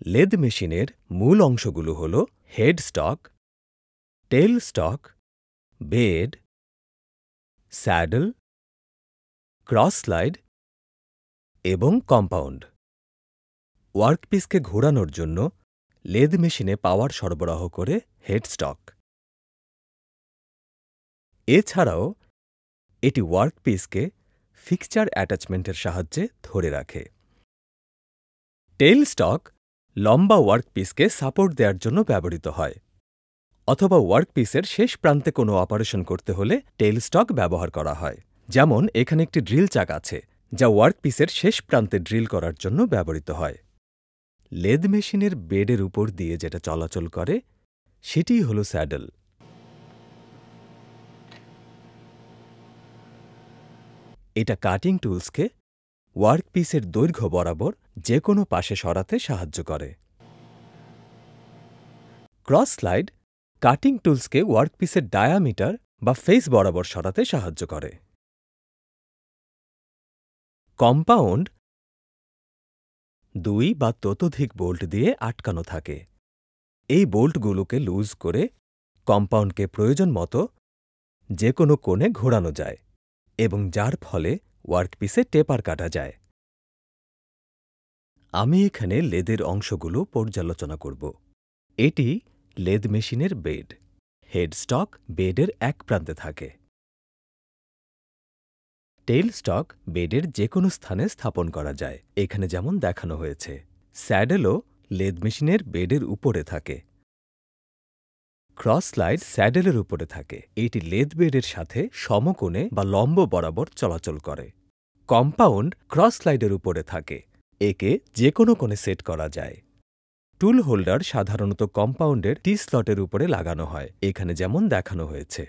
Lathe মেশিনের মূল অংশগুলো হল head stock, tail stock, bed, saddle, cross slide এবং কম্পাউন্ড। ওয়ার্কপিসকে ঘোরানোর জন্য লেদ মেশিনে পাওয়ার সরবরাহ করে হেড স্টক। এছাড়াও, এটি ওয়ার্কপিসকে ফিক্সচার অ্যাটাচমেন্টের সাহায্যে ধরে রাখে। টেল স্টক লম্বা ওয়ার্কপিসকে সাপোর্ট দেওয়ার জন্য ব্যবহৃত হয়। অথবা ওয়ার্কপিসের শেষ প্রান্তে কোনো অপারেশন করতে হলে টেইল স্টক ব্যবহার করা হয়। যেমন, এখানে একটি ড্রিল চাক আছে, যা ওয়ার্কপিসের শেষ প্রান্তে ড্রিল করার জন্য ব্যবহৃত হয়। লেদ মেশিনের বেডের উপর দিয়ে যেটা চলাচল করে, সেটিই হল স্যাডল। এটা কাটিং টুলসকে ওয়ার্কপিসের দৈর্ঘ্য বরাবর যে কোনো পাশে সরাতে সাহায্য করে। ক্রস স্লাইড কাটিং টুলসকে ওয়ার্কপিসের ডায়ামিটার বা ফেস বরাবর সরাতে সাহায্য করে। কম্পাউন্ড দুই বা ততোধিক বোল্ট দিয়ে আটকানো থাকে। এই বোল্টগুলোকে লুজ করে কম্পাউন্ডকে প্রয়োজন মতো যে কোনো কোণে ঘোরানো যায় এবং যার ফলে ওয়ার্কপিসে টেপার কাটা যায়। আমি এখানে লেদের অংশগুলো পর্যালোচনা করব। এটি লেদ মেশিনের বেড। হেডস্টক বেডের এক প্রান্তে থাকে। টেইল স্টক বেডের যে কোনো স্থানে স্থাপন করা যায়। এখানে যেমন দেখানো হয়েছে। স্যাডেলও লেদ মেশিনের বেডের উপরে থাকে। ক্রস লাইট স্যাডেলের উপরে থাকে। এটি লেদ বেডের সাথে সমকোণে বা লম্ব বরাবর চলাচল করে। কম্পাউন্ড ক্রস লাইডের উপরে থাকে। একে যে কোনো কোণে সেট করা যায়। টুল হোল্ডার সাধারণত কম্পাউন্ডের টি স্লটের উপরে লাগানো হয়। এখানে যেমন দেখানো হয়েছে।